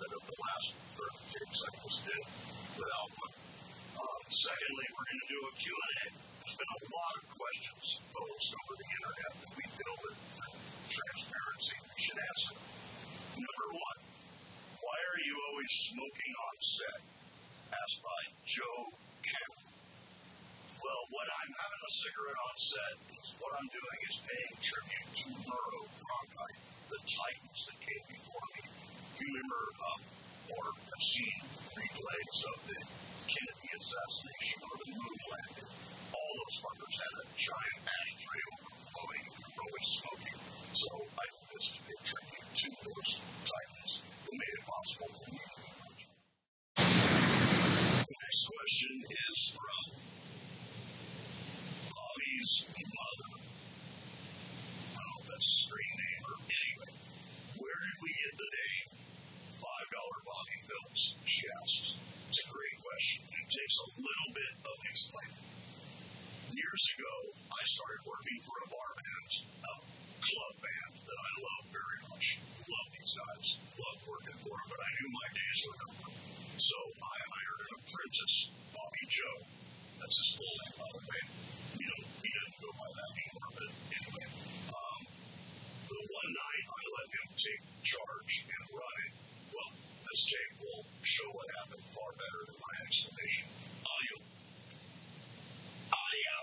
last 30 seconds did without. Um, secondly, we're going to do a Q&A. There's been a lot of questions posed over the internet that we feel that transparency we should answer. Number one, why are you always smoking on set? Asked by Joe Campbell. Well, when I'm having a cigarette on set, is what I'm doing is paying tribute to Murrow Cronkite, the titans that came before me. If you remember um, or seen replays of the Kennedy assassination or the moon landing, all those fuckers had a giant ashtray overflowing always smoking. So I do this to pay tribute to those titans who made it possible for me. The next question is from Bobby's mother. I don't know if that's a screen name or anyway. Where did we get the name Five Dollar Bobby Films? Asks. It's a great question. It takes a little bit of explaining. Years ago, I started working for a bar band, a club band that I love very much. Love these guys. Love working for them, but I knew my days were numbered. So I hired an apprentice, Bobby Joe. That's his full name, by the way. You know, he doesn't go by that anymore, but anyway. Um, the one night I let him take charge and run it. Well, this tape will show what happened far better than my explanation. Audio. Audio.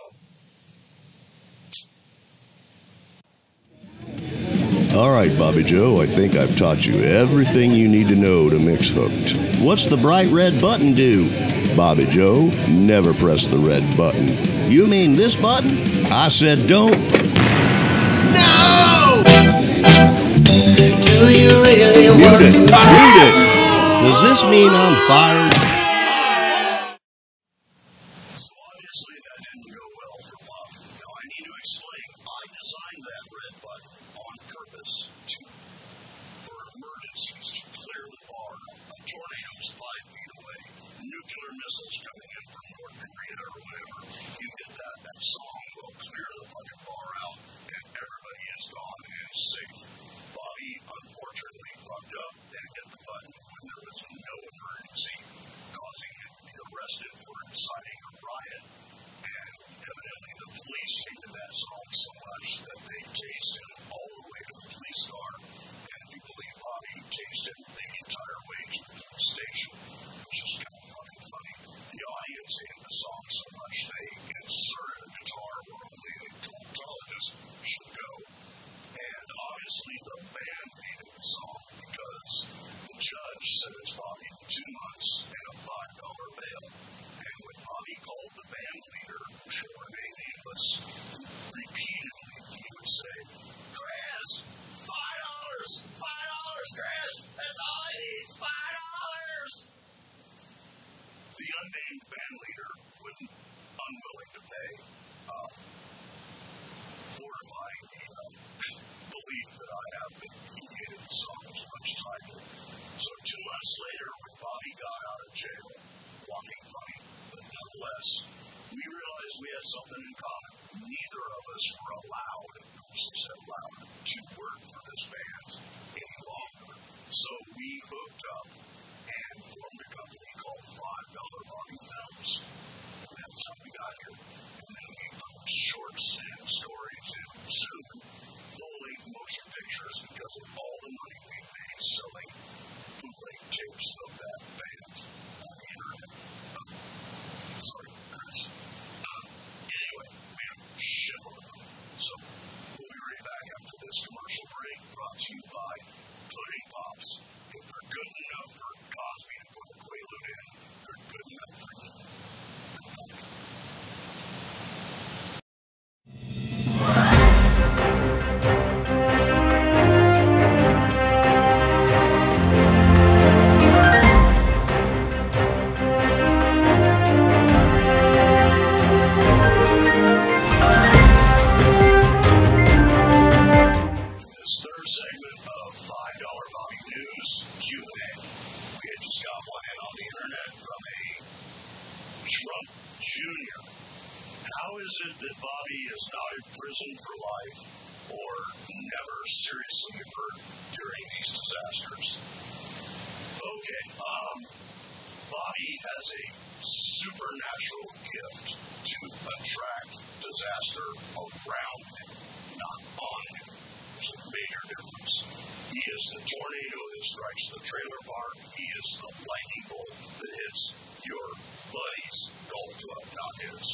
All right, Bobby Joe, I think I've taught you everything you need to know to mix hooked. What's the bright red button do? Bobby Joe, never press the red button. You mean this button? I said don't. No! Do you really Mute want it! to? Mute it! Does this mean I'm fired? Judge sentenced Bobby two months and a five dollar bail. And when Bobby called the band leader, who shall remain nameless, repeatedly he would say, Chris, five dollars, five dollars, Chris, that's all I need, five dollars. The unnamed band leader was unwilling to pay, uh, fortifying the uh, belief that I have that he the song up and formed a company called Five Dollar Bobby Films. And that's how we got here. And then we put shorts and stories and soon full-length motion pictures because of all the money we made selling bootleg tapes of that band on the internet. Um, sorry, Chris. Is it that Bobby is not in prison for life or never seriously hurt during these disasters? Okay, um, Bobby has a supernatural gift to attract disaster around him, not on him. There's a major difference. He is the tornado that strikes the trailer park. He is the lightning bolt that hits your buddy's golf club, not his.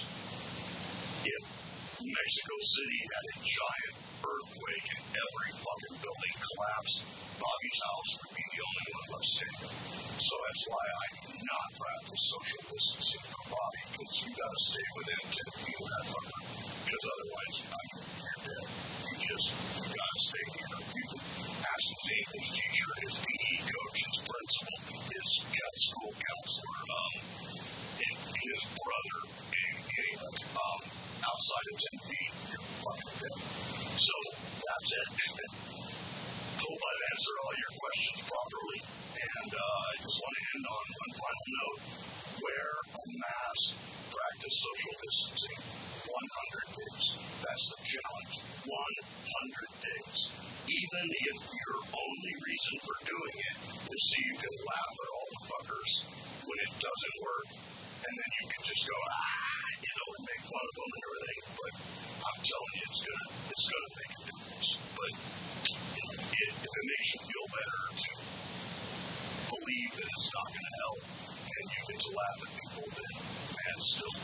Mexico City had a giant earthquake and every fucking building collapsed, Bobby's house would be the only one left standing. So that's why I do not practice social distancing for Bobby, because you gotta stay within 10 feet of that fucker. Because otherwise, I mean, you're dead. You just you gotta stay here. You ask his English teacher, his PE coach, his principal, his yeah, school counselor, um, his brother, and. Um, outside of 10 So that's it. Hope I've answered all your questions properly. And uh, I just want to end on one final note. Wear a mask. Practice social distancing. 100 days. That's the challenge. 100 days. Even if your only reason for doing it is so you can laugh at all the fuckers when it doesn't work. And then you can just go, ah, you know, make fun of them and everything. But I'm telling you, it's gonna, it's gonna make a difference. But you know, it, if it makes you feel better to believe that it's not to help and you get to laugh at people, then man, still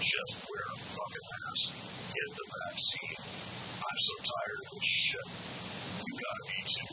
just wear a fucking mask. Get the vaccine. I'm so tired of this shit. You gotta be too.